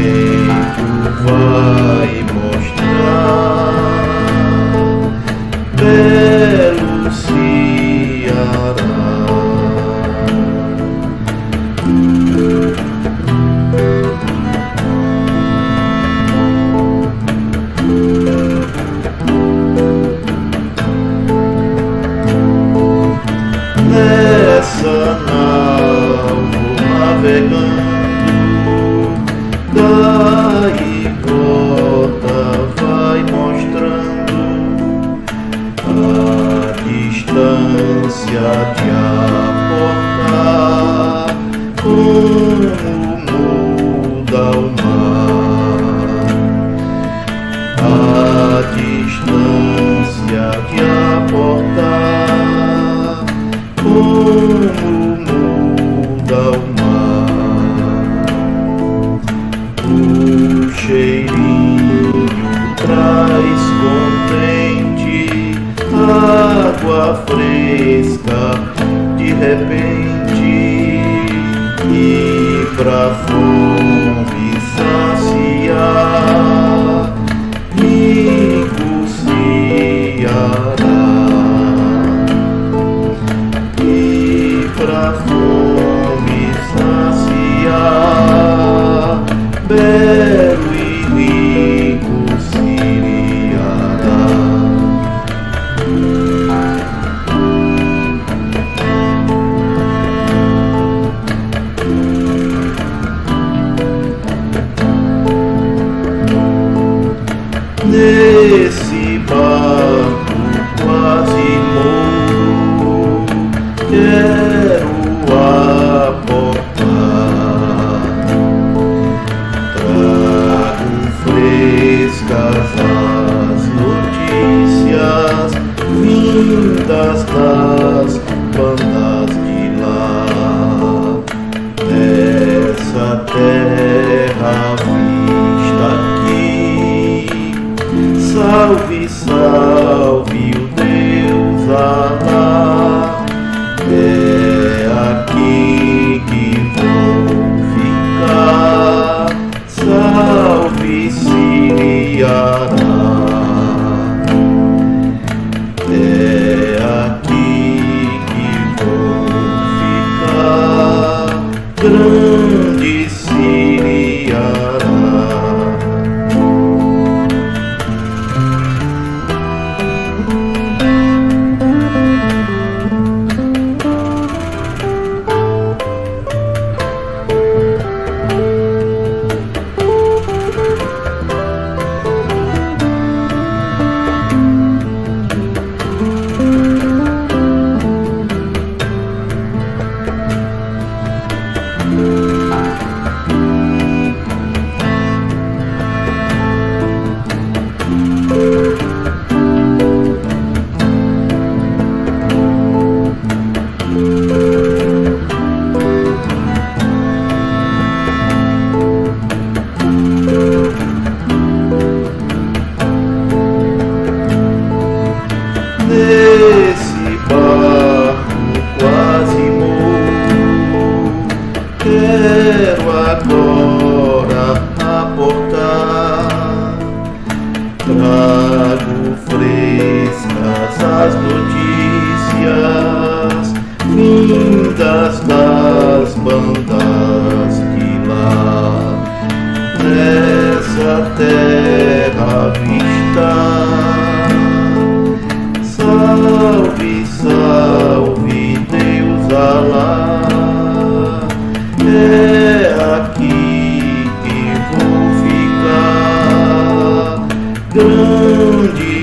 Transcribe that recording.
Savior. Muda o mar. A distância de aportar como muda o mar. O cheirinho traz contente água fresca de repente pra fome saciar rico Ceará e pra fome dead. Trago frescas as notícias vindas das bandas que lá nessa terra vista. grande